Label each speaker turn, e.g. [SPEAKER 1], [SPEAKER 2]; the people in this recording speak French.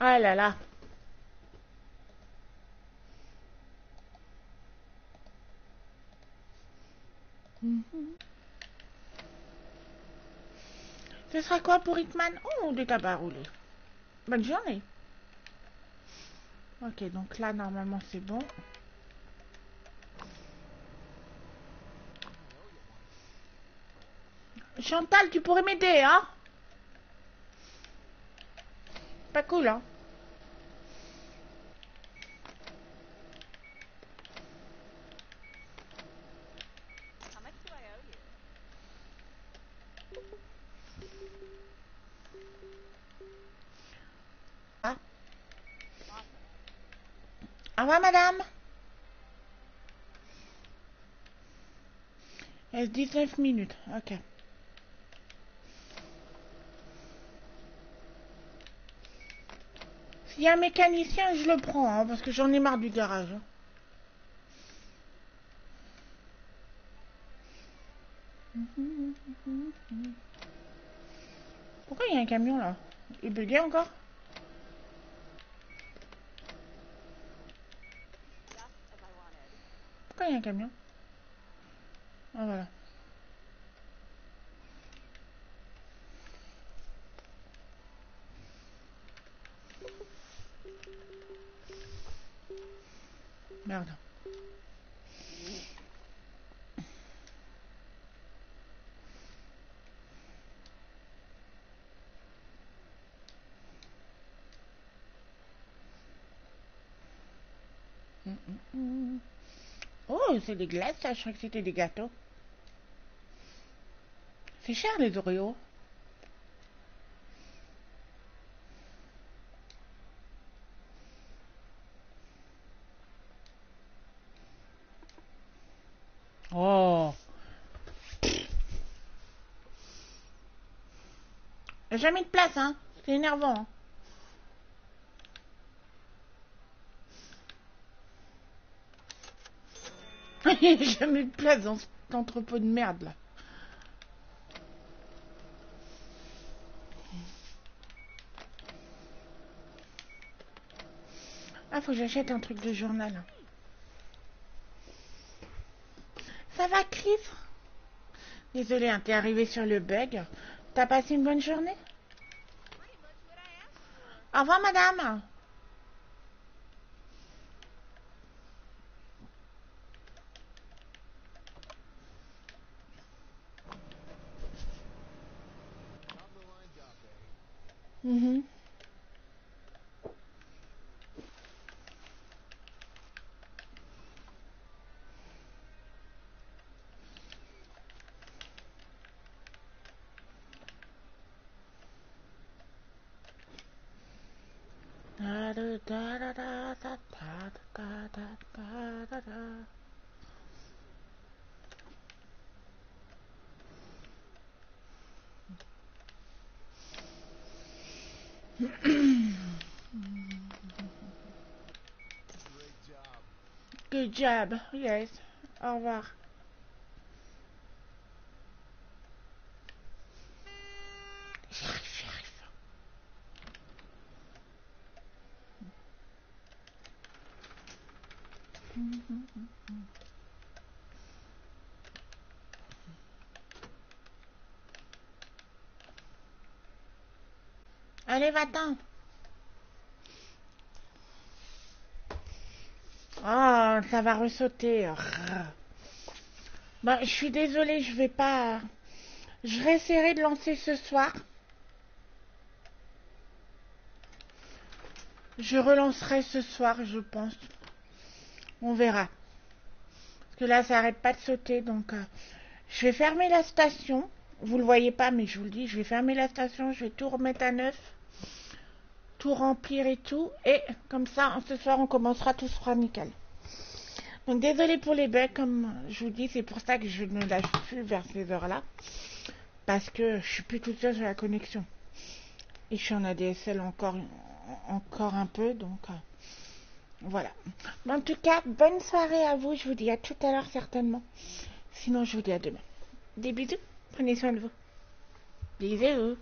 [SPEAKER 1] Ah là là. Ce sera quoi pour Hitman Oh, des tabacs. Bonne journée. Ok, donc là, normalement, c'est bon. Chantal, tu pourrais m'aider, hein? Pas cool, hein? Ah. Au revoir, madame. Il reste 19 minutes. Ok. S'il y a un mécanicien, je le prends, hein, parce que j'en ai marre du garage. hein. Pourquoi il y a un camion là? Il encore?
[SPEAKER 2] As I wanted.
[SPEAKER 1] Pourquoi il y a un camion? Ah voilà. Merde. Mm, mm, mm. Oh, c'est des glaces. Je crois que c'était des gâteaux. C'est cher, les Oreos. Oh. Y a jamais de place, hein. C'est énervant. hein. Jamais de place dans cet entrepôt de merde, là. Ah, faut que j'achète un truc de journal. Ça va, Chris Désolé, hein, t'es arrivé sur le bug. T'as passé une bonne journée? Au revoir, madame. Hmm. Good job. Yes. Au revoir. Allez, va-t'en. Oh, ça va ressauter. Bah, je suis désolée, je vais pas. Je essayer de lancer ce soir. Je relancerai ce soir, je pense. On verra. Parce que là, ça arrête pas de sauter, donc euh, je vais fermer la station. Vous le voyez pas, mais je vous le dis, je vais fermer la station, je vais tout remettre à neuf, tout remplir et tout, et comme ça, ce soir, on commencera, tout sera nickel. Donc désolé pour les bugs, comme je vous dis, c'est pour ça que je ne lâche plus vers ces heures-là, parce que je suis plus toute seule sur la connexion. Et je suis en ADSL encore, encore un peu, donc euh, voilà. En tout cas, bonne soirée à vous. Je vous dis à tout à l'heure certainement. Sinon, je vous dis à demain. Des bisous. Prenez soin de vous. Bisous.